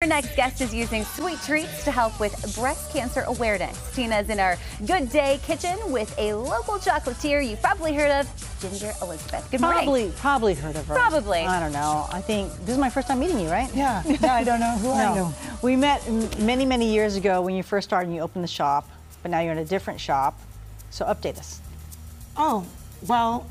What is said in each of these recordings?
Our next guest is using sweet treats to help with breast cancer awareness. Tina's in our Good Day kitchen with a local chocolatier you've probably heard of, Ginger Elizabeth. Good morning. Probably, probably heard of her. Probably. I don't know. I think this is my first time meeting you, right? Yeah, yeah, I don't know who are No. you. We met many, many years ago when you first started and you opened the shop, but now you're in a different shop. So update us. Oh, well,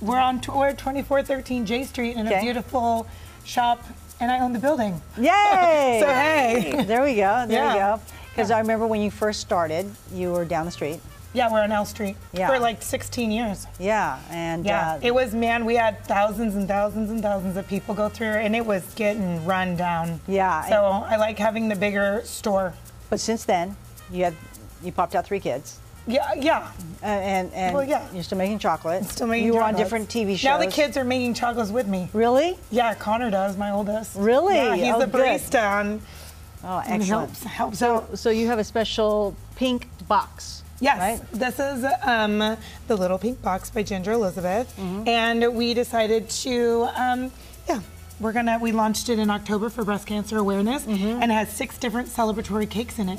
we're on tour 2413 J Street in Okay. a beautiful shop, and I own the building. Yay! So hey, There we go. There we go. Because I remember when you first started, you were down the street. yeah, we're on L Street Yeah. for like 16 years. Yeah, and Yeah, uh, it was man. We had thousands and thousands and thousands of people go through, and it was getting run down. Yeah, So I like having the bigger store. but since then, you had you popped out three kids, Yeah, yeah. uh, and and Well, yeah. you're still making chocolate. Still making You were on chocolates. different TV shows. Now the kids are making chocolates with me. Really? Yeah, Connor does, my oldest. Really? Yeah, he's Oh, the good. barista and, Oh, and excellent. helps helps So, out. so you have a special pink box. Yes, Right? this is um, the Little Pink Box by Ginger Elizabeth, Mm-hmm. and we decided to, um, yeah, we're gonna. We launched it in October for breast cancer awareness, Mm-hmm. and it has six different celebratory cakes in it.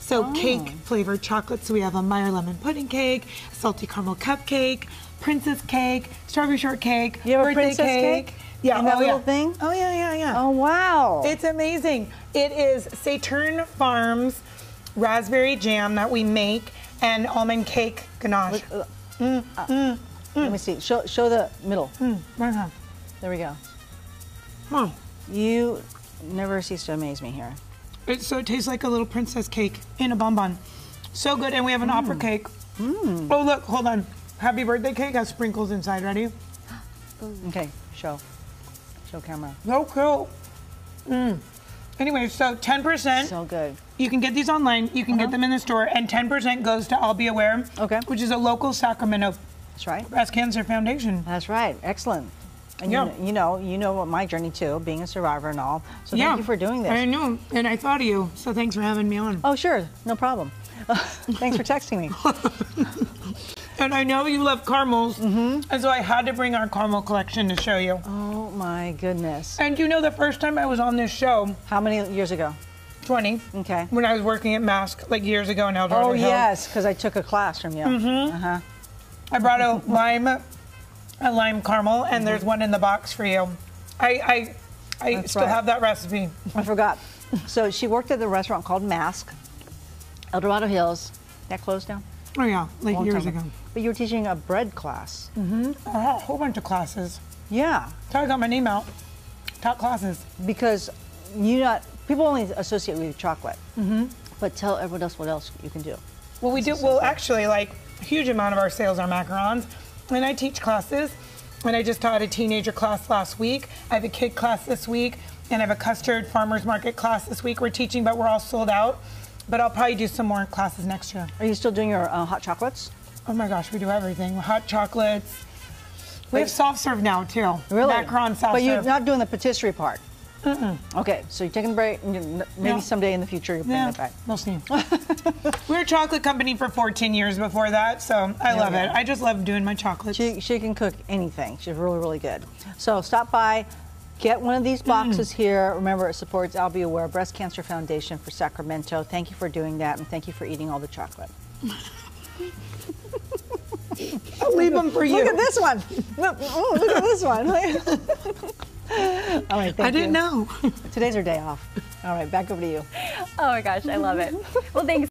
So Oh. cake flavored chocolate. So we have a Meyer lemon pudding cake, salty caramel cupcake, princess cake, strawberry shortcake, You have a birthday princess cake? Yeah, In that oh, little yeah. thing? Oh yeah, yeah, yeah. Oh wow! It's amazing. It is Saturn Farms raspberry jam that we make and almond cake ganache. Mm, uh, mm, let me mm. see. Show show the middle. Right on. There we go. Hmm. You never cease to amaze me here. It, so it tastes like a little princess cake in a bonbon. So good. And we have an opera cake. Oh, look, hold on. Happy birthday cake has sprinkles inside. Ready? Okay, show. Show camera. So cool. Mm. Anyway, so 10%. So good. You can get these online. You can get them in the store. And 10% goes to I'll Be Aware, Okay. which is a local Sacramento That's right. breast cancer foundation. That's right. Excellent. And Yeah. you, you know, you know what my journey too, being a survivor and all. So thank you for doing this. I know, and I thought of you, so thanks for having me on. Oh sure, no problem. Thanks for texting me. And I know you love caramels, Mm-hmm. and so I had to bring our caramel collection to show you. Oh my goodness. And you know, the first time I was on this show, How many years ago? 20, Okay. when I was working at Masque, like years ago in El Dorado Oh Hill, yes, because I took a class from you. Mm-hmm. Uh-huh. I brought a lime, a lime caramel, and there's one in the box for you. I, I, I That's still right. have that recipe. I forgot. So she worked at the restaurant called Masque, El Dorado Hills. That closed down. Oh yeah, like Long years ago. But you were teaching a bread class. I had a whole bunch of classes. Yeah, So I got my name out. Top classes. because you not people only associate with chocolate. Mm-hmm. But tell everyone else what else you can do. Well, we do. Well, actually, like a huge amount of our sales are macarons, and I teach classes. And I just taught a teenager class last week. I have a kid class this week, and I have a custard farmers market class this week. We're teaching, but we're all sold out. But I'll probably do some more classes next year. Are you still doing your uh, hot chocolates? Oh my gosh, we do everything. Hot chocolates. We have soft serve now too. Really? Macaron soft serve. But you're serve. not doing the patisserie part. Okay, so you're taking a break. Maybe Yeah. someday in the future you'll bring yeah, it back. we were a chocolate company for 14 years before that, so I love we it. I just love doing my chocolates. She, she can cook anything. She's really, really good. So stop by, get one of these boxes mm. here. Remember, it supports I'll Be Aware Breast Cancer Foundation for Sacramento. Thank you for doing that, and thank you for eating all the chocolate. I'll leave them for you. Look at this one. Look, oh, look at this one. all right, thank I didn't you. know. Today's our day off. All right, back over to you. Oh my gosh, I love it. Well, thanks.